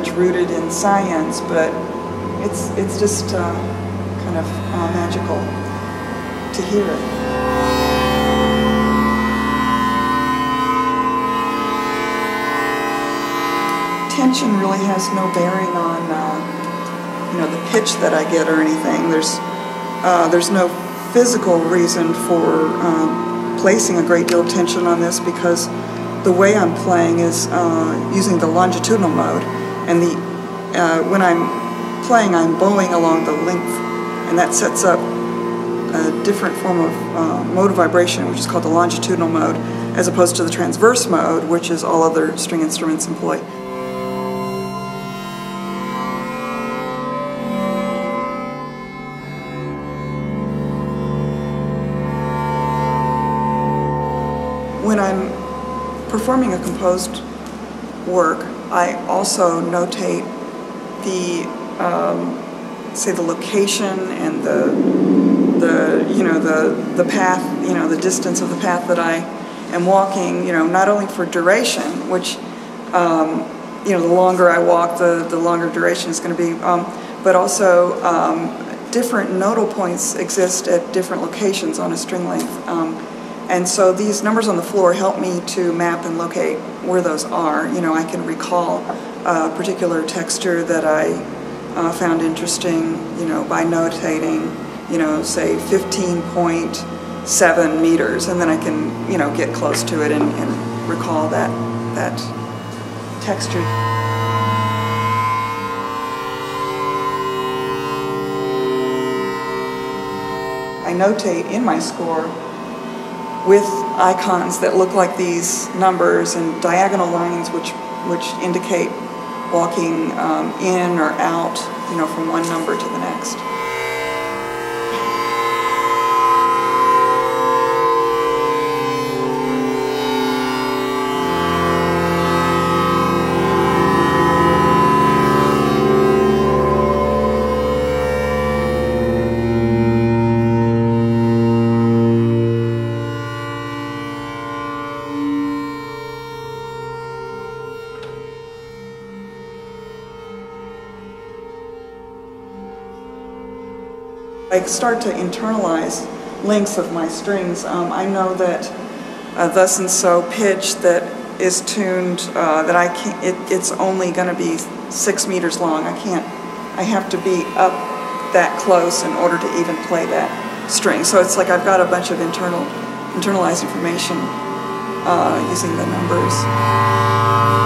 much rooted in science, but it's, it's just uh, kind of uh, magical to hear it. Tension really has no bearing on, uh, you know, the pitch that I get or anything. There's, uh, there's no physical reason for um, placing a great deal of tension on this because the way I'm playing is uh, using the longitudinal mode, and the uh, when I'm playing, I'm bowing along the length, and that sets up a different form of uh, mode of vibration, which is called the longitudinal mode, as opposed to the transverse mode, which is all other string instruments employ. When I'm performing a composed work, I also notate the, um, say, the location and the, the, you know, the, the path, you know, the distance of the path that I am walking, you know, not only for duration, which, um, you know, the longer I walk, the, the longer duration is going to be, um, but also um, different nodal points exist at different locations on a string length. And so these numbers on the floor help me to map and locate where those are. You know, I can recall a particular texture that I uh, found interesting, you know, by notating, you know, say 15.7 meters, and then I can, you know, get close to it and, and recall that, that texture. I notate in my score with icons that look like these numbers and diagonal lines which which indicate walking um, in or out, you know, from one number to the next. I start to internalize lengths of my strings. Um, I know that uh, thus and so pitch that is tuned, uh, that I can't, it, it's only going to be six meters long. I can't, I have to be up that close in order to even play that string. So it's like I've got a bunch of internal, internalized information uh, using the numbers.